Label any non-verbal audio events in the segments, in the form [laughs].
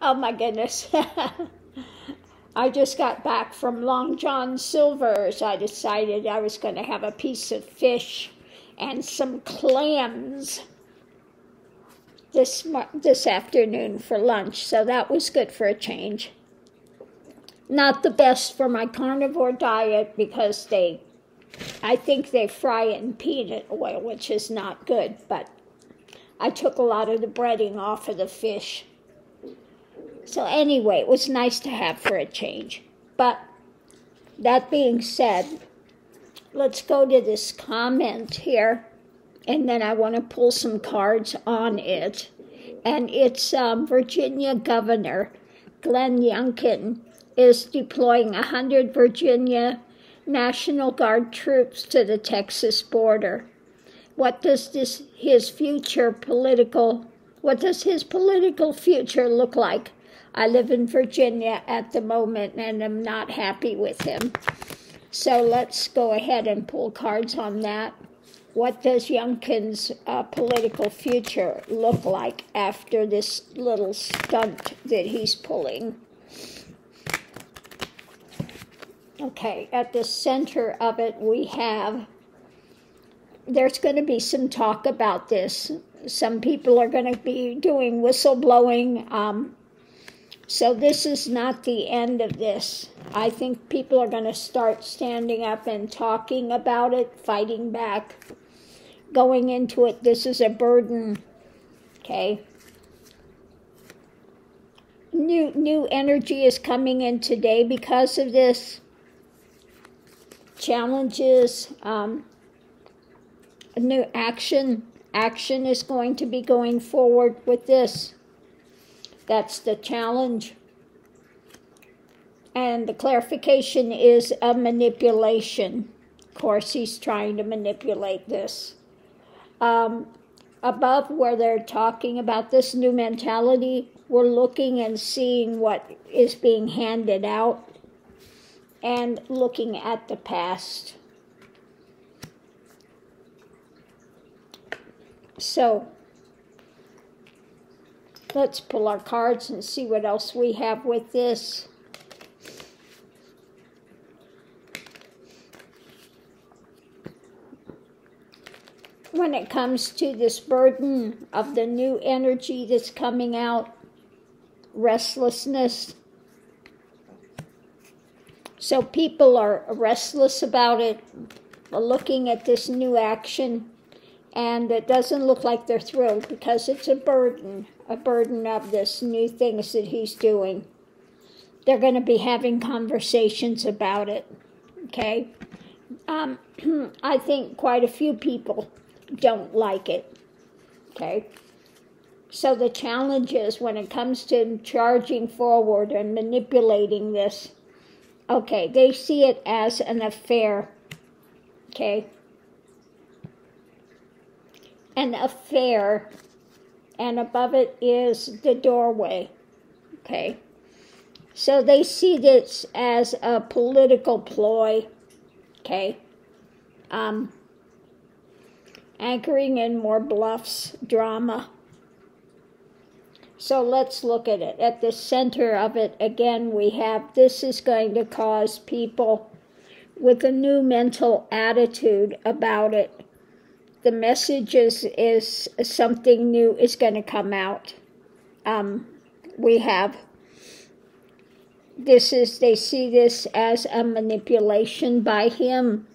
Oh my goodness. [laughs] I just got back from Long John Silver's. I decided I was going to have a piece of fish and some clams this this afternoon for lunch. So that was good for a change. Not the best for my carnivore diet because they I think they fry it in peanut oil, which is not good, but I took a lot of the breading off of the fish. So, anyway, it was nice to have for a change. But that being said, let's go to this comment here, and then I want to pull some cards on it. And it's um, Virginia Governor Glenn Youngkin is deploying 100 Virginia National Guard troops to the Texas border. What does this his future political what does his political future look like? I live in Virginia at the moment and am not happy with him. So let's go ahead and pull cards on that. What does Youngkin's uh, political future look like after this little stunt that he's pulling? Okay, at the center of it, we have there's going to be some talk about this. Some people are going to be doing whistleblowing. Um, so, this is not the end of this. I think people are going to start standing up and talking about it, fighting back, going into it. This is a burden. Okay. New, new energy is coming in today because of this challenges, um, new action. Action is going to be going forward with this. That's the challenge. And the clarification is a manipulation. Of course, he's trying to manipulate this. Um, above, where they're talking about this new mentality, we're looking and seeing what is being handed out and looking at the past. So, let's pull our cards and see what else we have with this. When it comes to this burden of the new energy that's coming out, restlessness, so people are restless about it, looking at this new action, and it doesn't look like they're thrilled because it's a burden, a burden of this new things that he's doing. They're going to be having conversations about it. Okay? Um, [clears throat] I think quite a few people don't like it. Okay? So the challenge is when it comes to charging forward and manipulating this Okay, they see it as an affair. Okay? An affair, and above it is the doorway. Okay? So they see this as a political ploy. Okay? Um, anchoring in more bluffs, drama. So let's look at it. At the center of it, again, we have this is going to cause people with a new mental attitude about it. The message is, is something new is going to come out. Um, we have this is, they see this as a manipulation by him.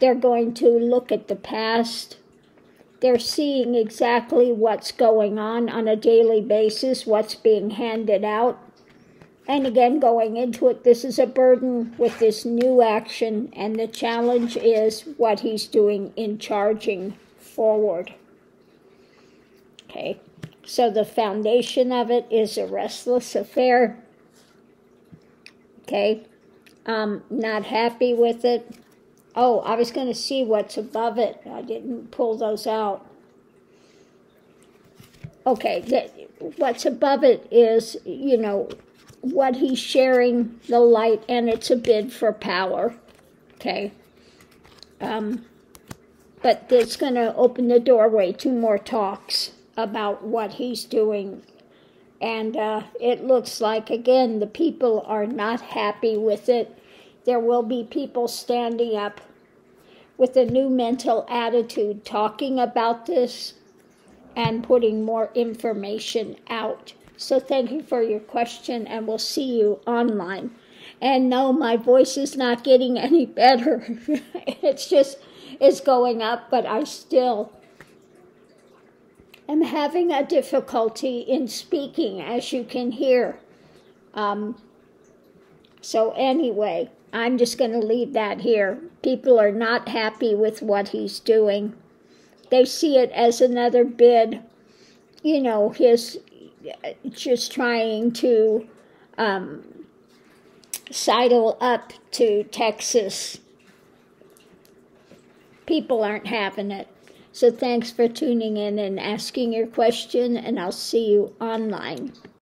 They're going to look at the past they're seeing exactly what's going on on a daily basis, what's being handed out. And again, going into it, this is a burden with this new action, and the challenge is what he's doing in charging forward. Okay, so the foundation of it is a restless affair. Okay, um, not happy with it, Oh, I was going to see what's above it. I didn't pull those out. Okay, what's above it is, you know, what he's sharing, the light, and it's a bid for power. Okay. Um, but it's going to open the doorway to more talks about what he's doing And uh, it looks like, again, the people are not happy with it. There will be people standing up with a new mental attitude talking about this and putting more information out. So, thank you for your question, and we'll see you online. And no, my voice is not getting [laughs] any better. it's just, it's going up, but I still am having a difficulty in speaking, as you can hear. Um, so, anyway, I'm just going to leave that here. People are not happy with what he's doing. They see it as another bid, you know, his just trying to um, sidle up to Texas. People aren't having it. So thanks for tuning in and asking your question, and I'll see you online.